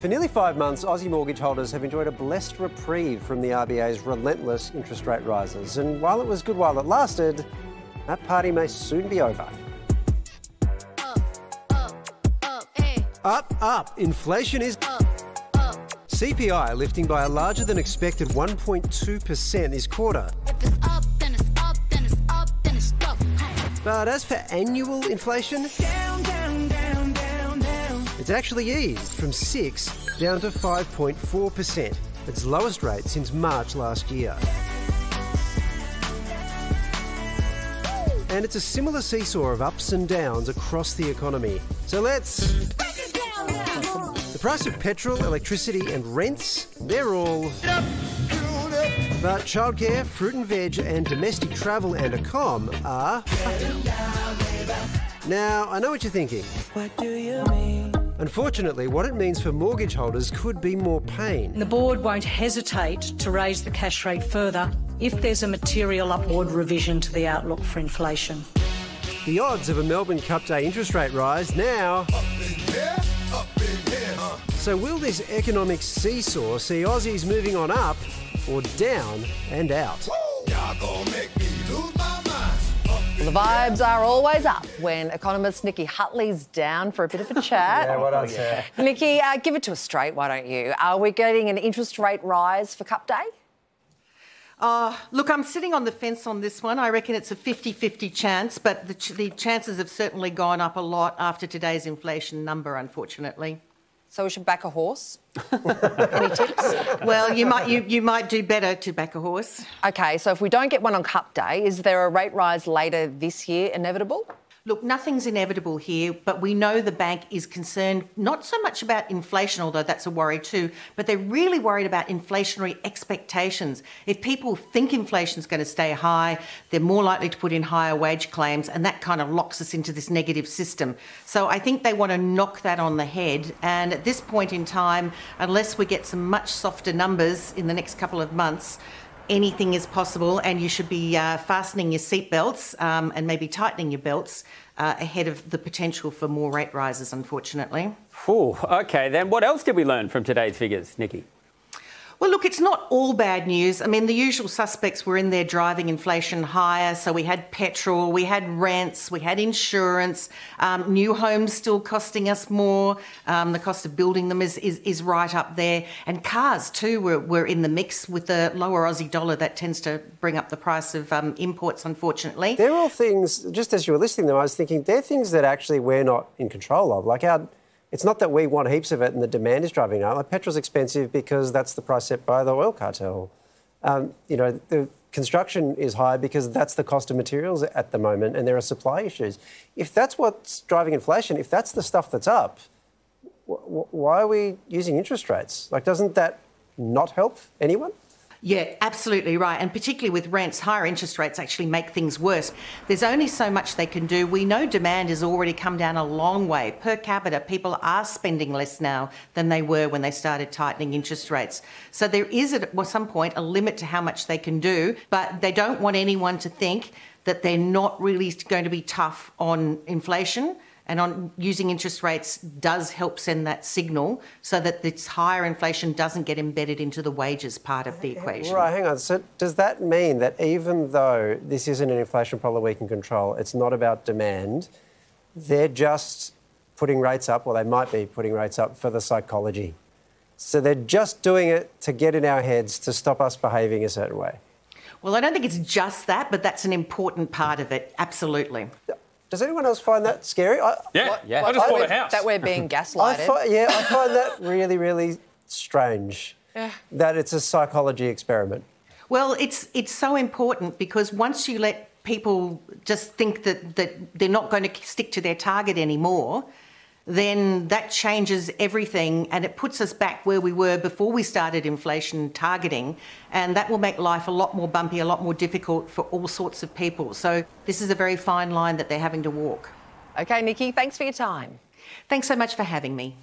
For nearly five months, Aussie mortgage holders have enjoyed a blessed reprieve from the RBA's relentless interest rate rises. And while it was good while it lasted, that party may soon be over. Up, up, Inflation is. Up, up. CPI lifting by a larger than expected 1.2% this quarter. But as for annual inflation, it's actually eased from 6 down to 5.4%, its lowest rate since March last year. And it's a similar seesaw of ups and downs across the economy. So let's. The price of petrol, electricity, and rents, they're all. But childcare, fruit and veg, and domestic travel and a com are. Now, I know what you're thinking. What do you mean? Unfortunately, what it means for mortgage holders could be more pain. The board won't hesitate to raise the cash rate further if there's a material upward revision to the outlook for inflation. The odds of a Melbourne Cup Day interest rate rise now. Here, so, will this economic seesaw see Aussies moving on up or down and out? The vibes are always up when economist Nicki Hutley's down for a bit of a chat. yeah, what else? Yeah. Nicki, uh, give it to us straight, why don't you? Are we getting an interest rate rise for Cup Day? Uh, look, I'm sitting on the fence on this one. I reckon it's a 50 50 chance, but the, ch- the chances have certainly gone up a lot after today's inflation number, unfortunately. So we should back a horse. Any tips? Well, you might you, you might do better to back a horse. Okay, so if we don't get one on Cup Day, is there a rate rise later this year inevitable? Look, nothing's inevitable here, but we know the bank is concerned not so much about inflation, although that's a worry too, but they're really worried about inflationary expectations. If people think inflation's going to stay high, they're more likely to put in higher wage claims, and that kind of locks us into this negative system. So I think they want to knock that on the head. And at this point in time, unless we get some much softer numbers in the next couple of months, anything is possible, and you should be uh, fastening your seatbelts um, and maybe tightening your belts uh, ahead of the potential for more rate rises, unfortunately. Ooh, okay, then what else did we learn from today's figures, Nicki? Well, look, it's not all bad news. I mean, the usual suspects were in there driving inflation higher. So we had petrol, we had rents, we had insurance, um, new homes still costing us more. Um, the cost of building them is, is, is, right up there. And cars, too, were, were in the mix with the lower Aussie dollar. That tends to bring up the price of um, imports, unfortunately. They're all things, just as you were listening, though, I was thinking they're things that actually we're not in control of. Like our it's not that we want heaps of it and the demand is driving up. Like petrol's expensive because that's the price set by the oil cartel. Um, you know, the construction is high because that's the cost of materials at the moment and there are supply issues. If that's what's driving inflation, if that's the stuff that's up, why are we using interest rates? Like, doesn't that not help anyone? Yeah, absolutely right. And particularly with rents, higher interest rates actually make things worse. There's only so much they can do. We know demand has already come down a long way. Per capita, people are spending less now than they were when they started tightening interest rates. So there is at some point a limit to how much they can do, but they don't want anyone to think that they're not really going to be tough on inflation and on using interest rates does help send that signal so that this higher inflation doesn't get embedded into the wages part of the equation. Right, hang on. So does that mean that even though this isn't an inflation problem we can control, it's not about demand, they're just putting rates up, or they might be putting rates up for the psychology. So they're just doing it to get in our heads to stop us behaving a certain way. Well, I don't think it's just that, but that's an important part of it, absolutely. Does anyone else find that scary? I, yeah, what, yeah. I just I bought a house. That we're being gaslighted. I fi- yeah, I find that really, really strange. Yeah. That it's a psychology experiment. Well, it's it's so important because once you let people just think that that they're not going to stick to their target anymore, then that changes everything and it puts us back where we were before we started inflation targeting. And that will make life a lot more bumpy, a lot more difficult for all sorts of people. So this is a very fine line that they're having to walk. Okay, Nicki, thanks for your time. Thanks so much for having me.